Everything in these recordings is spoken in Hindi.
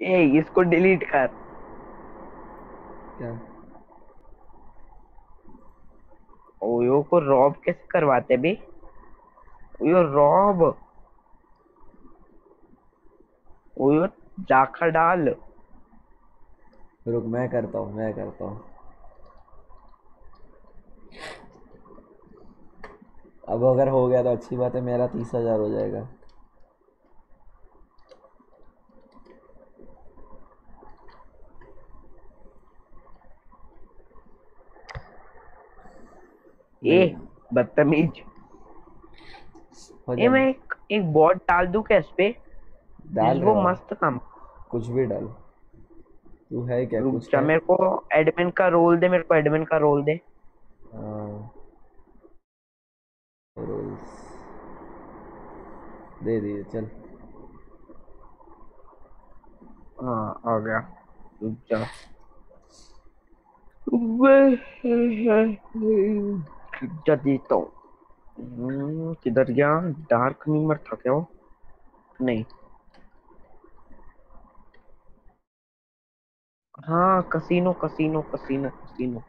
ए इसको डिलीट कर। क्या? ओयो को रॉब कैसे करवाते बे? ओयो रॉब ओयो जाखा डाल। रुक मैं करता हूँ मैं करता हूँ। अब अगर हो गया तो अच्छी बात है मेरा तीस हज़ार हो जाएगा ए बदतमीज। हो जाएगा मैं एक, एक बॉट डाल दूँ क्या इस पे? डाल वो मस्त काम। कुछ भी डाल। तू है क्या रुक कुछ जा मेरे को एडमिन का रोल दे मेरे को एडमिन का रोल दे। हाँ। रोल्स दे दिए चल। हाँ आ गया। रुक जा। जा देता हूँ हम्म, किधर गया? डार्क मीमर था क्या वो? नहीं। हाँ casino casino casino casino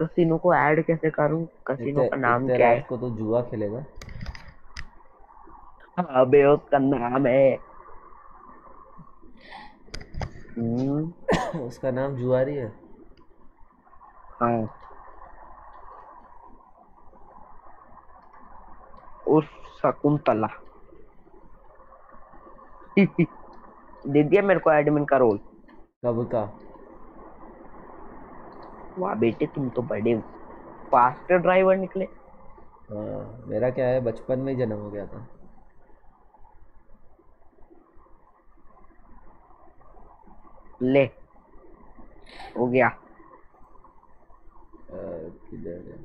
casino को ऐड कैसे करूँ? कसीनो का नाम क्या है? को तो जुआ खेलेगा। अबे उसका नाम है। हम्म। उसका नाम जुआरी है। हाँ। उर्फ़ शकुंतला। दे दिया मेरे को एडमिन का रोल कब का? वाह बेटे तुम तो बड़े फास्ट ड्राइवर निकले। हाँ मेरा क्या है बचपन में ही जन्म हो गया था। ले हो गया अ, किधर है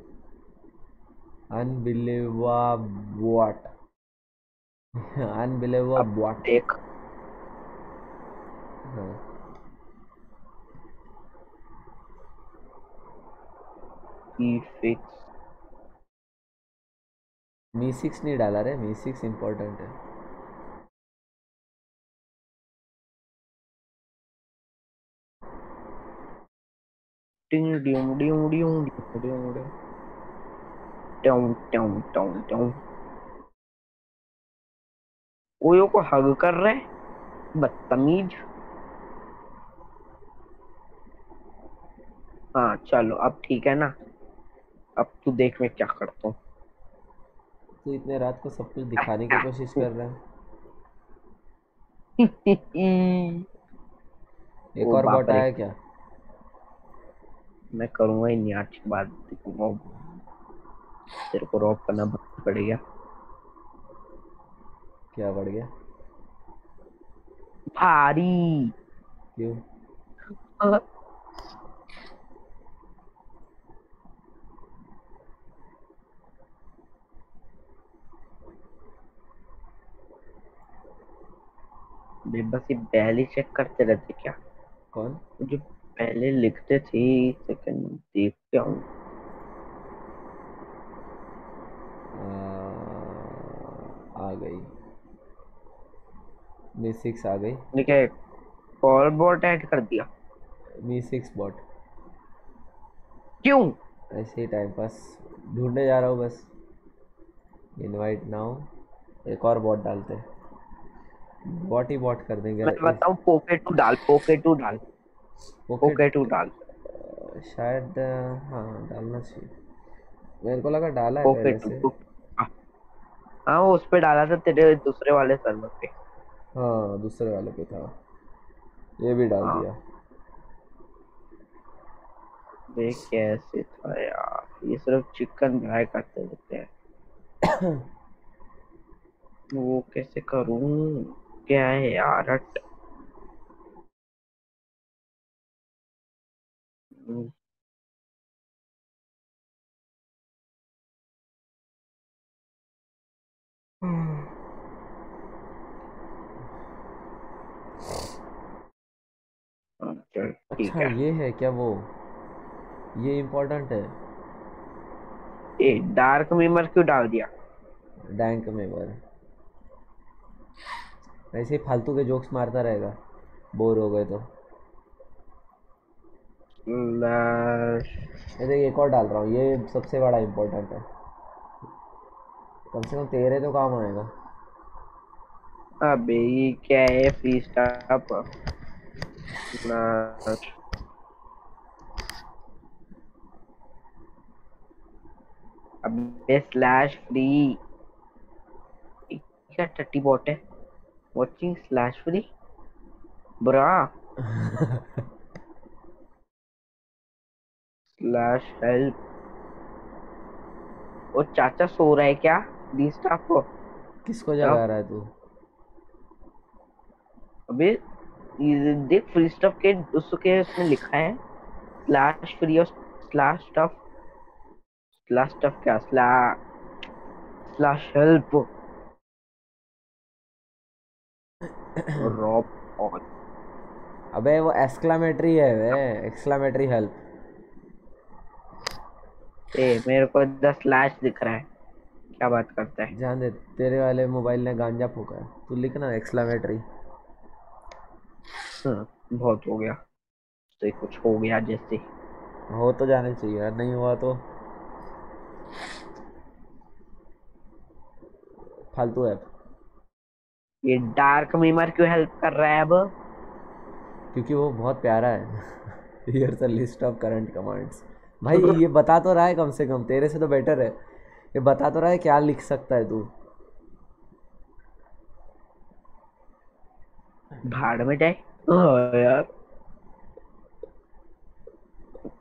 अनबिलीवेबल अनबिलीवेबल देख। हाँ। फिक्स मी सिक्स नहीं डाला रे मी सिक्स इम्पोर्टेंट है। डिंग डिंग डिंग डिंग डिंग डिंग। टों टों टों टों ओयो को हग कर रहे बदतमीज। हाँ चलो अब ठीक है ना? अब तू देख मैं क्या करता हूँ। तो इतने रात को सब कुछ दिखाने की कोशिश कर रहा है। एक और बॉट आया क्या? मैं करूँगा ही नहीं आज के बाद दिखूँगा। तेरे को रॉब करना पड़ेगा क्या बढ़ गया? भारी। क्यों? बस ये पहले चेक करते रहते क्या? कौन? जो पहले लिखते थे सेकंड देखते हूँ। आ गई। मी सिक्स आ गई। देखिए कॉल बॉट ऐड कर दिया। मी सिक्स बॉट क्यों? ऐसे ही टाइम पास ढूँढने जा रहा हूँ बस। इनवाइट नाउ एक और बॉट डालते हैं। बॉट ही बॉट कर देंगे। मैं बताऊँ पोके टू डाल पोके टू डाल। पोके टू डाल। शायद हाँ डालना चाहिए। मेरे को लगा डाला है पोके टू हाँ वो उस पे डाला था तेरे दूसरे वाले सर्वर पे। हाँ दूसरे वाले पे था। ये भी डाल हाँ। दिया। वे कैसे था यार। ये सिर्फ़ चिकन फ्राई करते रहते हैं। वो कैसे करूँ? क्या है यार हट। हाँ, ठीक अच्छा है। ये है क्या वो? ये इम्पोर्टेंट है। ए डार्क मीमर क्यों डाल दिया? डैंक में वर ऐसे ही फालतू के जोक्स मारता रहेगा। बोर हो गए तो। ये एक और डाल रहा हूँ। ये सबसे बड़ा इम्पोर्टेंट है। कम से कम तेरे तो काम आएगा। अबे ये क्या है? फ्री स्टाफ स्लैश अबे स्लैश फ्री क्या टट्टी बॉट है? वाचिंग स्लैश फ्री बुरा। स्लैश हेल्प वो चाचा सो रहा है क्या? दी स्टाफ को किसको जगा रहा है तू? अबे देख फ्री स्टफ़ के उसके उसमें लिखा है स्लैश फ्री और स्लैश स्टफ़ स्लैश स्टफ़ क्या स्लैश स्लैश हेल्प रॉप ऑन अबे वो एक्सक्लामेटरी है वे एक्सक्लामेटरी हेल्प ए मेरे को द स्लैश दिख रहा है। क्या बात करता है? जान दे तेरे वाले मोबाइल ने गांजा फूका है। तू लिखना एक्सक्लामेटरी हाँ, बहुत हो गया। तो कुछ हो गया जैसे। हो तो जाने चाहिए यार नहीं हुआ तो। फालतू ऐप। ये डार्क मीमर क्यों हेल्प कर रहा है अब? क्योंकि वो बहुत प्यारा है। Here's a list of current commands भाई ये बता तो रहा है कम से कम तेरे से तो बेटर है। ये बता तो रहा है क्या लिख सकता है तू? भाड़ में जाए। हाँ यार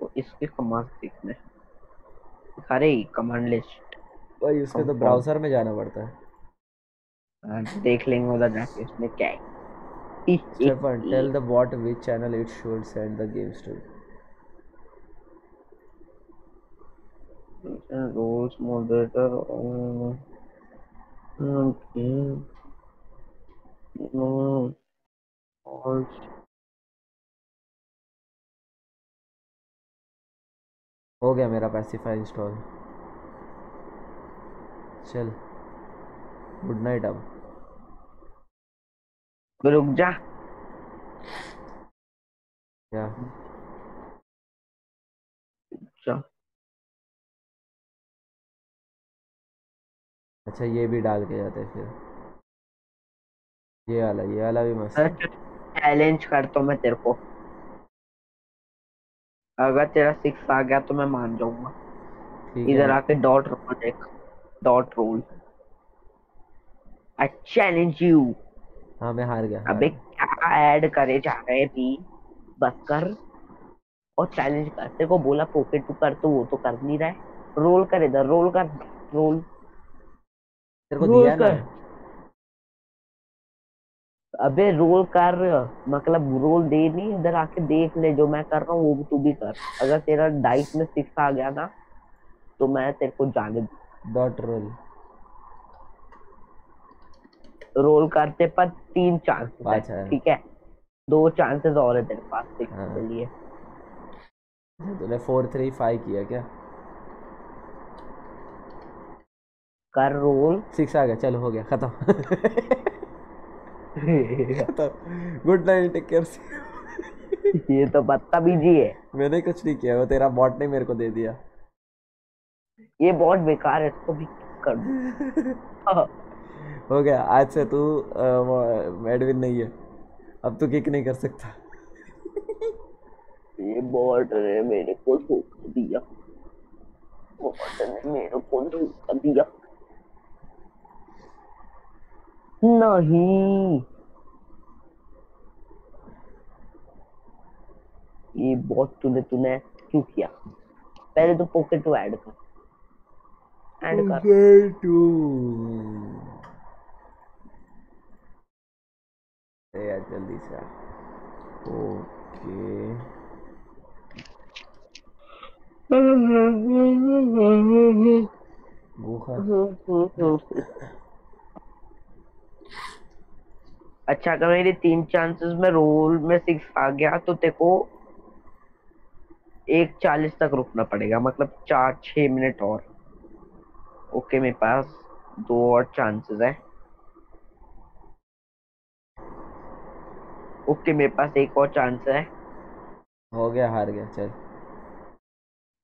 तो इसके कमांड देखने अरे कमांड लिस्ट भाई उसके तो ब्राउज़र में जाना पड़ता है हाँ, देख लेंगे उधर जाके इसमें क्या है Step tell the bot which channel it should send the games to. rules moderator okay no all हो गया मेरा पैसिफाई इंस्टॉल चल। गुड नाइट अब। रुक जा। क्या? अच्छा ये भी डाल के जाते फिर। ये वाला ये वाला भी मस्त चैलेंज कर तो मैं तेरे को। अगर तेरा सिक्स आ गया तो मैं मान जाऊँगा। इधर आके डॉट रोल देख। Dot roll I challenge you हाँ मैं हार गया अबे क्या ऐड करे जा रहे भी बस कर। और चैलेंज कर। तेरे को बोला पॉकेट टू कर तो वो तो कर नहीं रहा है। रोल कर इधर रोल कर। रोल तेरे को दिया ना अबे रोल कर मतलब रोल दे नहीं इधर आके देख ले जो मैं कर रहा हूँ वो तू भी कर। अगर तेरा डाइस में सिक्स आ गया ना तो मैं तेरे को जाने डॉट रोल रोल करते पर तीन चांसेस है है। ठीक है? दो चांसेस और है तेरे पास सिक्स हाँ। के लिए। तूने फोर थ्री फाइव किया क्या? कर रोल सिक्स आ गया चलो हो गया खत्म। गुड नाइट टेक केयर ये तो बदतमीजी है। मैंने कुछ नहीं किया वो तेरा बॉट ने मेरे को दे दिया। ये बहुत बेकार है इसको भी कर दो। हाँ, हो गया आज से तू एडविन नहीं है। अब तू किक नहीं कर सकता। ये बॉट ने मेरे को धोखा दिया। बॉट ने मेरे को धोखा दिया। नहीं। ये बॉट तूने तूने क्यों किया? पहले तो पॉकेट टू ऐड कर। ऐड कर। टू यार जल्दी से ओके गुहा अच्छा अगर मेरे तीन चांसेस में रोल में सिक्स आ गया तो को एक चालीस तक रुकना पड़ेगा मतलब चार छह मिनट और। ओके मेरे पास दो और चांसेस है। ओके मेरे पास एक और चांस है। हो गया हार गया चल।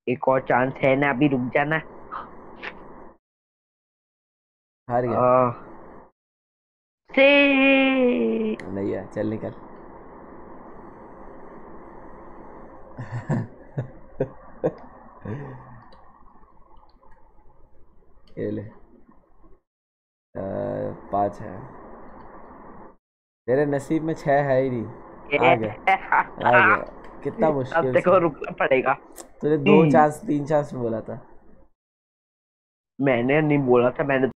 एक और चांस है ना अभी रुक जाना। हार गया। आ, से नहीं है चल निकल। ये ले। पाँच है। तेरे नसीब में छह है ही नहीं। आ गया। आ गया। कितना मुश्किल अब देखो रुकना पड़ेगा। तूने दो हम्म। चांस तीन चांस बोला था। मैंने नहीं बोला था मैंने